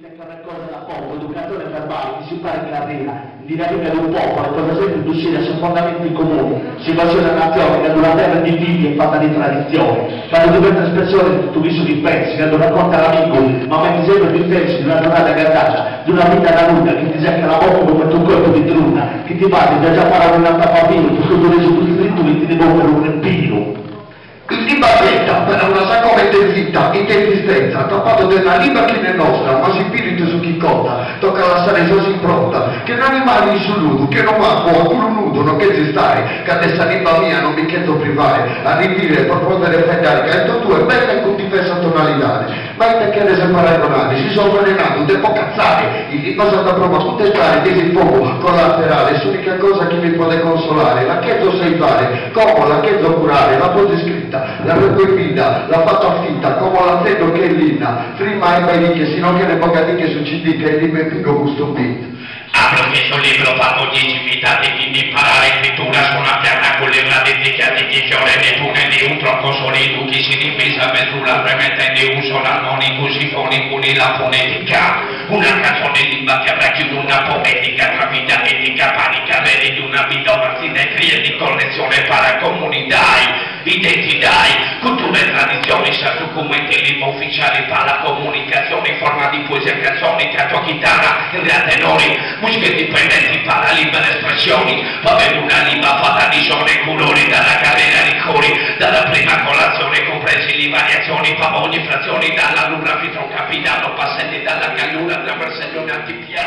una cosa da poco, educatore verbale, che si impara in carriera, dinamica di un popolo, cosa sempre induscire su fondamenti comuni, si basa una nazione che ad una terra di figli è fatta di tradizioni, quando diventa espressione di tutto viso di pezzi, che racconta l'amico, ma metti sempre più intensi di una giornata cartacea, di una vita da lunga, che ti secca la bocca come un corpo di truna, che ti fa di già parlare un altro bambino, tutto tu reso tutti i diritti, ti devo per un empiro. Quindi Barletta, per una in esistenza, tappato della libertà nostra, ma spirito su chi conta, tocca la saresa si impronta, che non rimani sul nudo, che non manco a culo nudo, non che si stare, che adesso anima mia non mi chiedo privare, a ridire, per poter fregare, che è tu è bella con difesa tonalità, ma perché ne sempre paragonare, si sono avvelenato, devo cazzare, il cosa da prova a contestare, che si fuoco collaterale, è l'unica cosa che mi può consolare, la chiedo fare, come la chiedo curare, la pose scritta, la requipita, l'ha fatto affitta, come la vedo che è linna, prima è beniche, sino che le bocatiche su CD che è pico gusto beat. Apro questo libro, fatto 10 invitati, quindi imparare scrittura su una pianta con le indicati di fiore di tune di un tronco solido, chi si divisa per sulla premette di un suono armonico, sinfonico, la fonetica, identità, cultura e tradizioni, sa documenti, lingua ufficiale, parla comunicazione, in forma di poesia, canzoni, canto, chitarra, realtà tenori, musica indipendenti, parla libere espressioni, bene una lingua fatta di suoni e colori, dalla carriera di cori, dalla prima colazione, compresi le variazioni, pavoni, frazioni, dalla luna a un capitano, passati dalla gallura, attraverso gli antipiano.